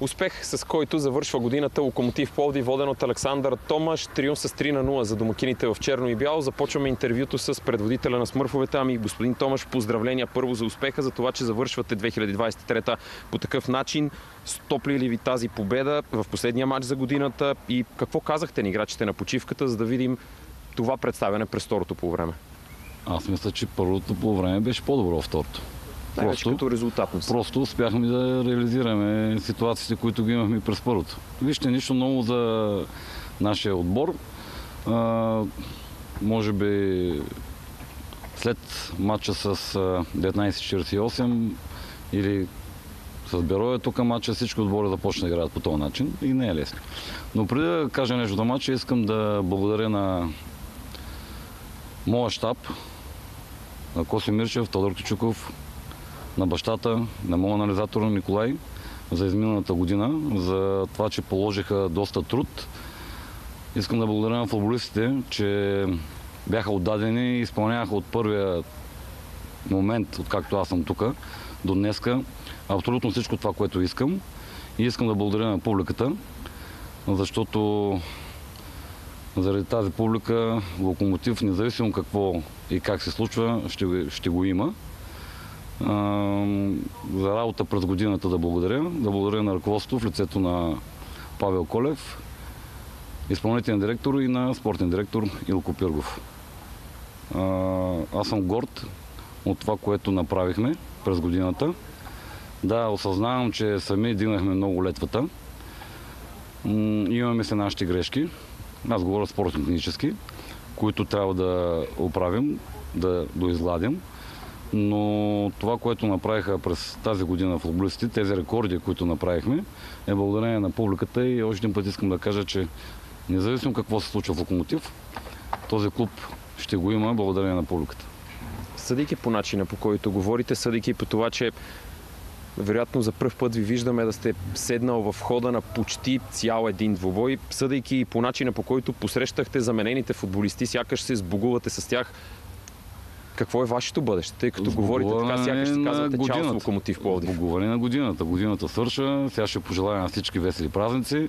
Успех, с който завършва годината Локомотив Пловди, воден от Александър Томаш. Триумф с 3 на 0 за домакините в черно и бяло. Започваме интервюто с предводителя на Смърфовете. Ами, господин Томаш, поздравления първо за успеха, за това, че завършвате 2023 по такъв начин. Стопли ли ви тази победа в последния матч за годината и какво казахте на играчите на почивката, за да видим това представяне през второто по време? Аз мисля, че първото по време беше по-добро от второто. Най-вече като резултатност. Просто успяхме да реализираме ситуациите, които ги имахме през първото. Вижте, нищо ново за нашия отбор. А, може би след матча с 1948 или с Бероя, тук матча всички отбори започна да играят по този начин и не е лесно. Но преди да кажа нещо за матча, искам да благодаря на моя щаб, на Коси Мирчев, Тодор Кичуков, на бащата, на моя анализатор Николай за изминалата година, за това, че положиха доста труд. Искам да благодаря на футболистите, че бяха отдадени и изпълняваха от първия момент, откакто аз съм тук, до днеска, абсолютно всичко това, което искам. И искам да благодаря на публиката, защото заради тази публика локомотив, независимо какво и как се случва, ще, ще го има за работа през годината да благодаря. Да благодаря на ръководството в лицето на Павел Колев, изпълнителен директор и на спортен директор Илко Пиргов. Аз съм горд от това, което направихме през годината. Да, осъзнавам, че сами дигнахме много летвата. Имаме се нашите грешки. Аз говоря спортно-технически, които трябва да оправим, да доизгладим. Но това, което направиха през тази година футболистите, тези рекорди, които направихме, е благодарение на публиката и още един път искам да кажа, че независимо какво се случва в Локомотив, този клуб ще го има благодарение на публиката. Съдейки по начина, по който говорите, съдейки по това, че вероятно за първ път ви виждаме да сте седнал в хода на почти цял един двубой, съдейки по начина, по който посрещахте заменените футболисти, сякаш се сбогувате с тях какво е вашето бъдеще? Тъй като говорите така, сякаш ще казвате чао с локомотив Пловдив. Сбогуване на годината. Годината свърша, сега ще пожелая на всички весели празници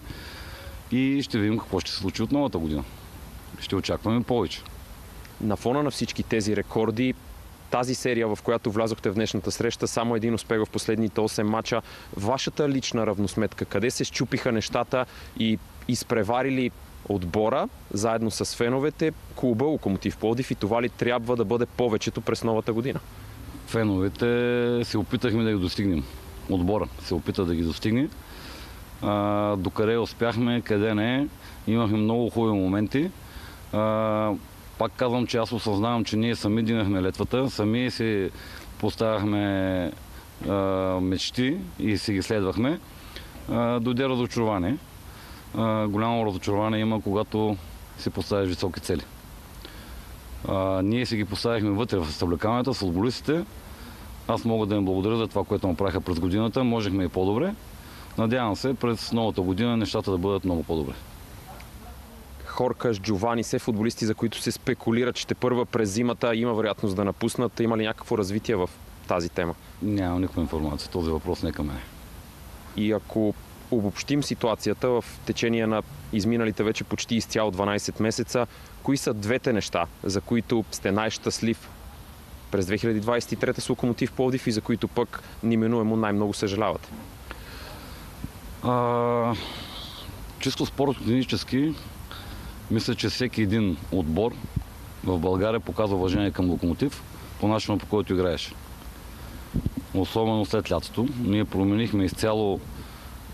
и ще видим какво ще се случи от новата година. Ще очакваме повече. На фона на всички тези рекорди, тази серия, в която влязохте в днешната среща, само един успех в последните 8 мача. Вашата лична равносметка, къде се щупиха нещата и изпреварили отбора, заедно с феновете, клуба Локомотив Плодив и това ли трябва да бъде повечето през новата година? Феновете се опитахме да ги достигнем. Отбора се опита да ги достигне. А, докъде успяхме, къде не. Имахме много хубави моменти. А, пак казвам, че аз осъзнавам, че ние сами динахме летвата, сами си поставяхме а, мечти и си ги следвахме. А, дойде разочарование голямо разочарование има, когато си поставиш високи цели. А, ние си ги поставихме вътре в съблекаването с футболистите. Аз мога да им благодаря за това, което направиха през годината. Можехме и по-добре. Надявам се през новата година нещата да бъдат много по-добре. Хоркаш, Джовани, се футболисти, за които се спекулира, че ще първа през зимата има вероятност да напуснат. Има ли някакво развитие в тази тема? Няма никаква информация. Този въпрос не е към мен. И ако обобщим ситуацията в течение на изминалите вече почти изцяло 12 месеца, кои са двете неща, за които сте най-щастлив през 2023 с Локомотив Пловдив и за които пък неминуемо най-много съжалявате? А, чисто спортно-технически мисля, че всеки един отбор в България показва уважение към Локомотив по начина по който играеше. Особено след лятото. Ние променихме изцяло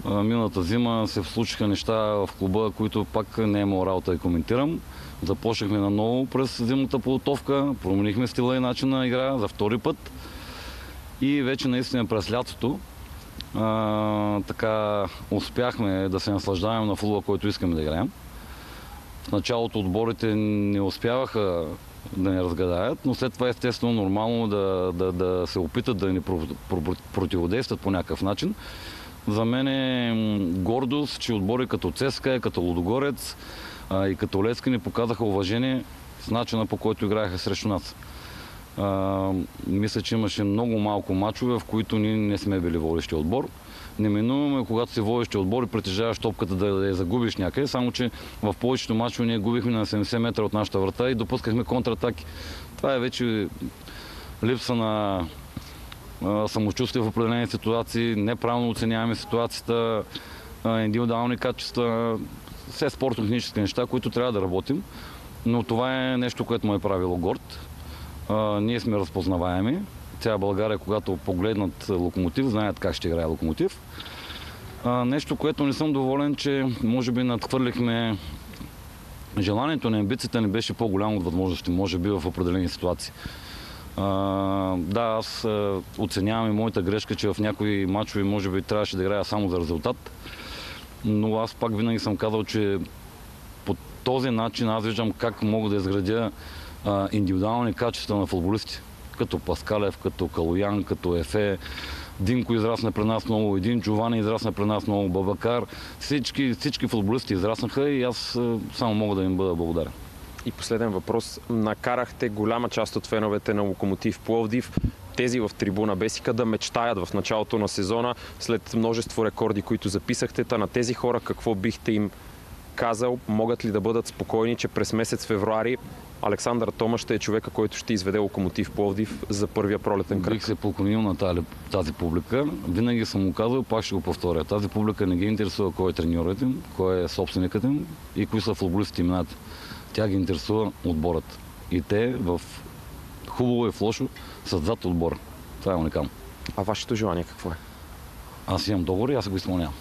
Миналата зима се случиха неща в клуба, които пак не е имал работа да коментирам. Започнахме наново през зимната подготовка, променихме стила и начин на игра за втори път. И вече наистина през лятото а, така успяхме да се наслаждаваме на футбола, който искаме да играем. В началото отборите не успяваха да ни разгадаят, но след това естествено нормално да, да, да се опитат да ни противодействат по някакъв начин. За мен е гордост, че отбори като Цеска, като Лудогорец а, и като Леска ни показаха уважение с начина по който играеха срещу нас. А, мисля, че имаше много малко мачове, в които ние не сме били водещи отбор. неминуемо е, когато си водещи отбор и притежаваш топката да, да я загубиш някъде, само че в повечето мачове ние губихме на 70 метра от нашата врата и допускахме контратаки. Това е вече липса на самочувствие в определени ситуации, неправилно оценяваме ситуацията, индивидуални качества, все спортно-технически неща, които трябва да работим. Но това е нещо, което му е правило горд. Ние сме разпознаваеми. Цяла България, когато погледнат локомотив, знаят как ще играе локомотив. Нещо, което не съм доволен, че може би надхвърлихме желанието на амбицията ни беше по-голямо от възможности, може би в определени ситуации. Да, аз оценявам и моята грешка, че в някои матчове може би трябваше да играя само за резултат. Но аз пак винаги съм казал, че по този начин аз виждам как мога да изградя индивидуални качества на футболисти. Като Паскалев, като Калоян, като Ефе. Динко израсна при нас много, един Джовани израсна при нас много, Бабакар. Всички, всички футболисти израснаха и аз само мога да им бъда благодарен. И последен въпрос. Накарахте голяма част от феновете на Локомотив Пловдив, тези в трибуна Бесика, да мечтаят в началото на сезона, след множество рекорди, които записахте. Та на тези хора какво бихте им казал? Могат ли да бъдат спокойни, че през месец февруари Александър Тома ще е човека, който ще изведе Локомотив Пловдив за първия пролетен кръг? Бих се поклонил на тази, тази публика. Винаги съм му казал, пак ще го повторя. Тази публика не ги интересува кой е треньорът им, кой е собственикът им и кои са футболистите имената. Тя ги интересува отборът. И те в хубаво и в лошо са зад отбора. Това е уникално. А вашето желание какво е? Аз имам договор и аз го изпълнявам.